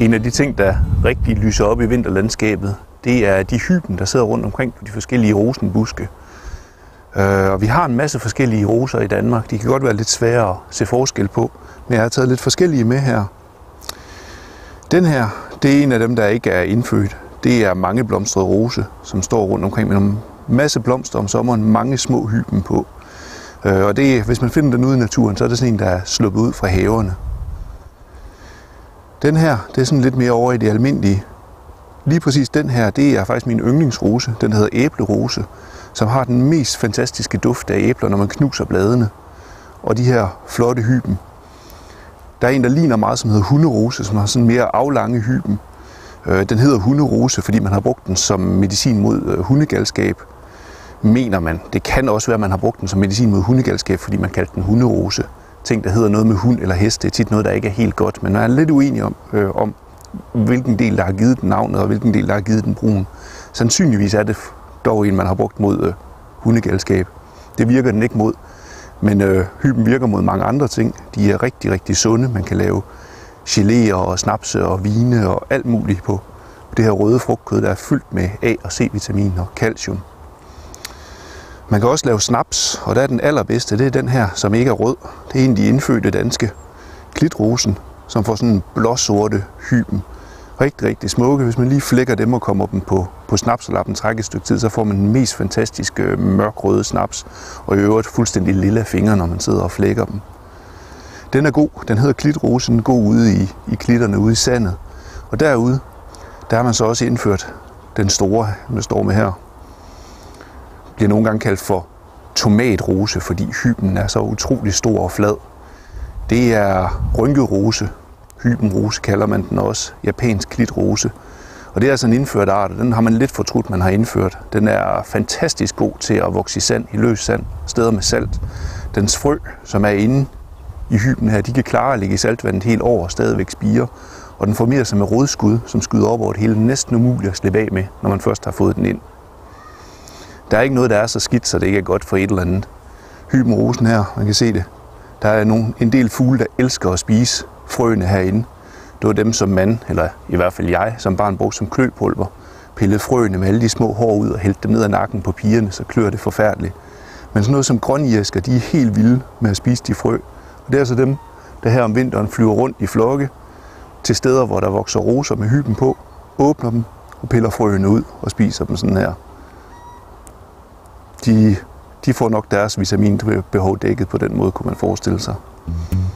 En af de ting, der rigtig lyser op i vinterlandskabet, det er de hyben, der sidder rundt omkring på de forskellige rosenbuske. Øh, og vi har en masse forskellige roser i Danmark. De kan godt være lidt svære at se forskel på, men jeg har taget lidt forskellige med her. Den her, det er en af dem, der ikke er indfødt. Det er mange blomstrede rose, som står rundt omkring med en masse blomster om sommeren, mange små hyben på. Øh, og det, hvis man finder den ude i naturen, så er det sådan en, der er sluppet ud fra haverne. Den her, det er sådan lidt mere over i det almindelige. Lige præcis den her, det er faktisk min yndlingsrose. Den hedder æblerose, som har den mest fantastiske duft af æbler, når man knuser bladene. Og de her flotte hyben. Der er en, der ligner meget, som hedder hunderose, som har sådan mere aflange hyben. Øh, den hedder hunderose, fordi man har brugt den som medicin mod øh, hundegalskab, mener man. Det kan også være, at man har brugt den som medicin mod hundegalskab, fordi man kaldte den hunderose ting, der hedder noget med hund eller hest. Det er tit noget, der ikke er helt godt, men man er lidt uenig om, øh, om hvilken del, der har givet den navnet, og hvilken del, der har givet den brugen. Sandsynligvis er det dog en, man har brugt mod øh, hundegalskab. Det virker den ikke mod, men øh, hyben virker mod mange andre ting. De er rigtig, rigtig sunde. Man kan lave geléer og snapse og vine og alt muligt på det her røde frugtkød, der er fyldt med A- og C-vitamin og calcium. Man kan også lave snaps, og der er den allerbedste, det er den her, som ikke er rød. Det er en af de indfødte danske klitrosen, som får sådan en blåsorte hyben. Rigtig, rigtig smukke. Hvis man lige flækker dem og kommer dem på, på snaps og lader dem trække et stykke tid, så får man den mest fantastiske øh, mørkrøde snaps, og i øvrigt fuldstændig lille fingre, når man sidder og flækker dem. Den er god. Den hedder klitrosen, god ude i, i klitterne, ude i sandet. Og derude, der har man så også indført den store, man står med her, bliver nogle gange kaldt for tomatrose, fordi hyben er så utrolig stor og flad. Det er rynkerose. Hybenrose kalder man den også. Japansk klitrose. Og det er altså en indført art, og den har man lidt fortrudt, man har indført. Den er fantastisk god til at vokse i sand, i løs sand, steder med salt. Dens frø, som er inde i hyben her, de kan klare at ligge i saltvandet helt over og stadigvæk spire. Og den formerer sig med rådskud, som skyder op over det hele. Næsten umuligt at slippe af med, når man først har fået den ind. Der er ikke noget, der er så skidt, så det ikke er godt for et eller andet. Hybenrosen her, man kan se det. Der er nogle, en del fugle, der elsker at spise frøene herinde. Det var dem, som man, eller i hvert fald jeg, som barn brugte som kløpulver. Pillede frøene med alle de små hår ud og hældte dem ned ad nakken på pigerne, så klør det forfærdeligt. Men sådan noget som grønjæsker, de er helt vilde med at spise de frø. Og det er så dem, der her om vinteren flyver rundt i flokke til steder, hvor der vokser roser med hyben på, åbner dem og piller frøene ud og spiser dem sådan her de, de får nok deres vitaminbehov dækket på den måde, kunne man forestille sig. Mm-hmm.